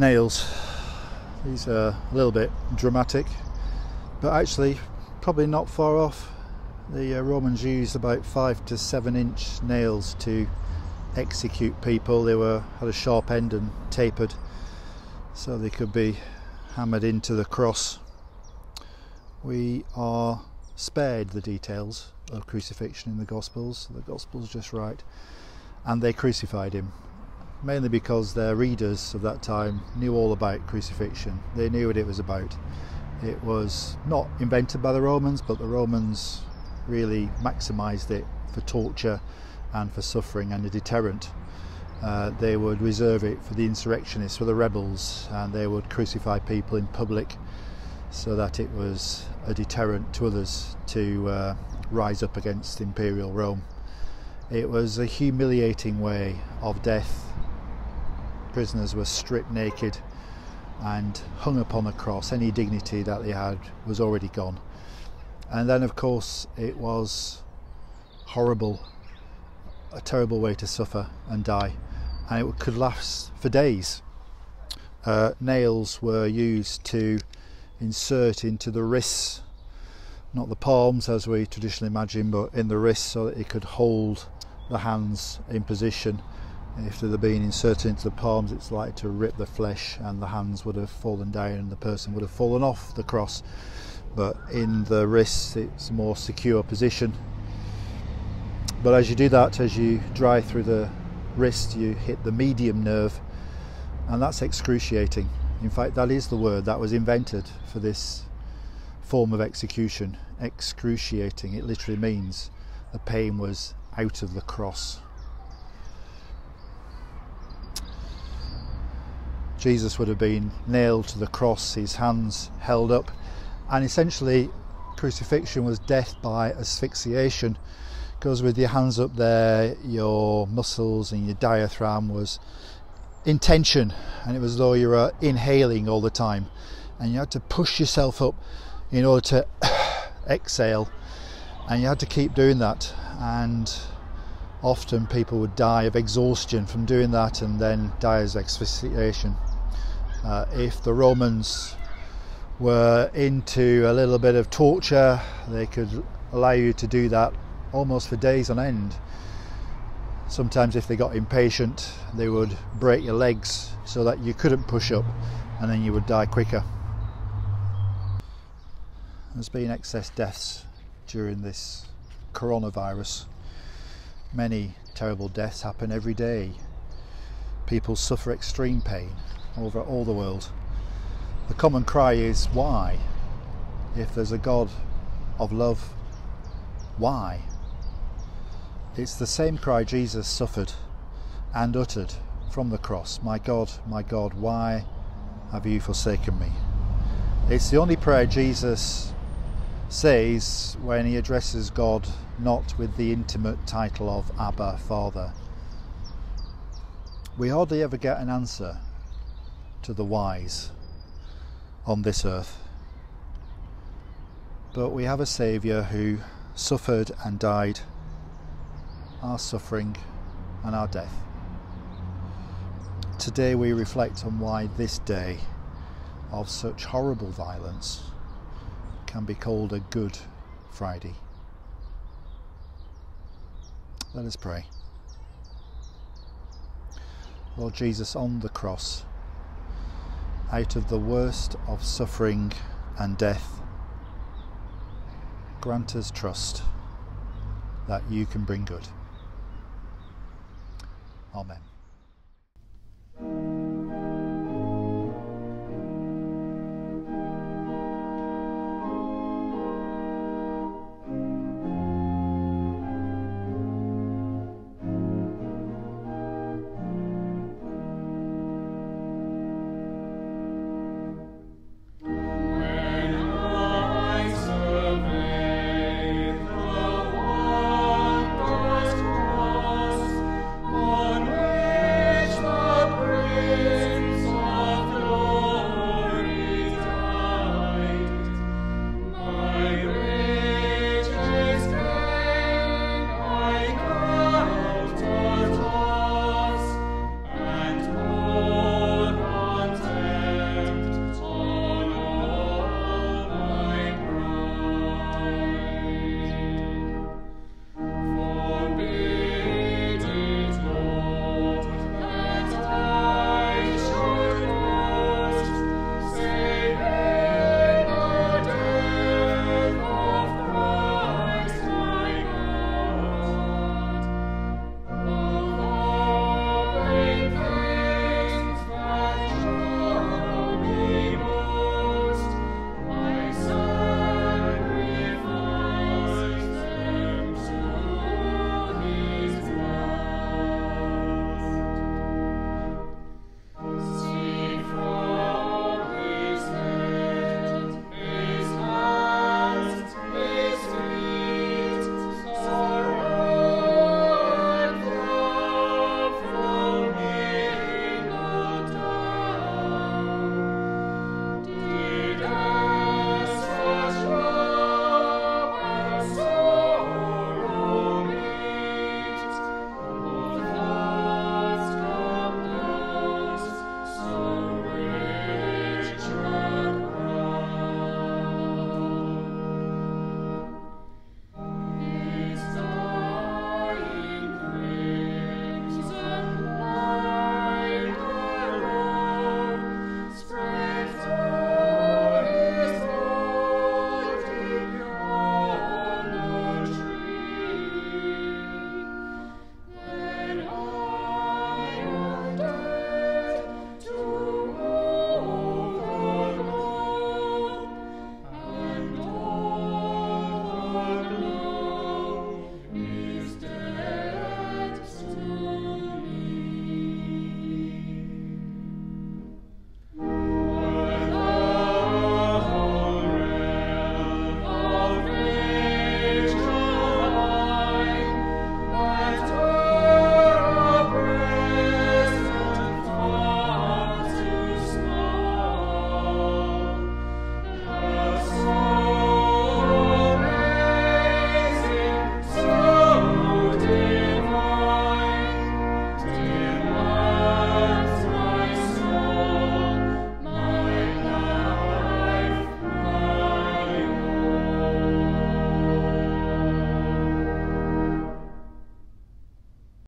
nails. These are a little bit dramatic, but actually, probably not far off. The uh, Romans used about five to seven inch nails to execute people. They were had a sharp end and tapered, so they could be hammered into the cross. We are spared the details of crucifixion in the Gospels. The Gospels just write, and they crucified him mainly because their readers of that time knew all about crucifixion. They knew what it was about. It was not invented by the Romans, but the Romans really maximised it for torture and for suffering and a deterrent. Uh, they would reserve it for the insurrectionists, for the rebels, and they would crucify people in public so that it was a deterrent to others to uh, rise up against imperial Rome. It was a humiliating way of death prisoners were stripped naked and hung upon a cross. Any dignity that they had was already gone. And then, of course, it was horrible, a terrible way to suffer and die, and it could last for days. Uh, nails were used to insert into the wrists, not the palms as we traditionally imagine, but in the wrists so that it could hold the hands in position if they'd been inserted into the palms it's likely to rip the flesh and the hands would have fallen down and the person would have fallen off the cross. But in the wrists it's a more secure position. But as you do that as you drive through the wrist you hit the median nerve and that's excruciating. In fact that is the word that was invented for this form of execution excruciating. It literally means the pain was out of the cross Jesus would have been nailed to the cross, his hands held up, and essentially crucifixion was death by asphyxiation. Because with your hands up there your muscles and your diaphragm was in tension and it was as though you were inhaling all the time and you had to push yourself up in order to exhale and you had to keep doing that and often people would die of exhaustion from doing that and then die of asphyxiation uh, if the Romans were into a little bit of torture, they could allow you to do that almost for days on end. Sometimes, if they got impatient, they would break your legs so that you couldn't push up and then you would die quicker. There's been excess deaths during this coronavirus. Many terrible deaths happen every day. People suffer extreme pain over all the world. The common cry is why? If there's a God of love, why? It's the same cry Jesus suffered and uttered from the cross My God, my God, why have you forsaken me? It's the only prayer Jesus says when he addresses God not with the intimate title of Abba, Father. We hardly ever get an answer to the whys on this earth. But we have a Saviour who suffered and died our suffering and our death. Today we reflect on why this day of such horrible violence can be called a Good Friday. Let us pray. Lord Jesus, on the cross, out of the worst of suffering and death. Grant us trust that you can bring good. Amen.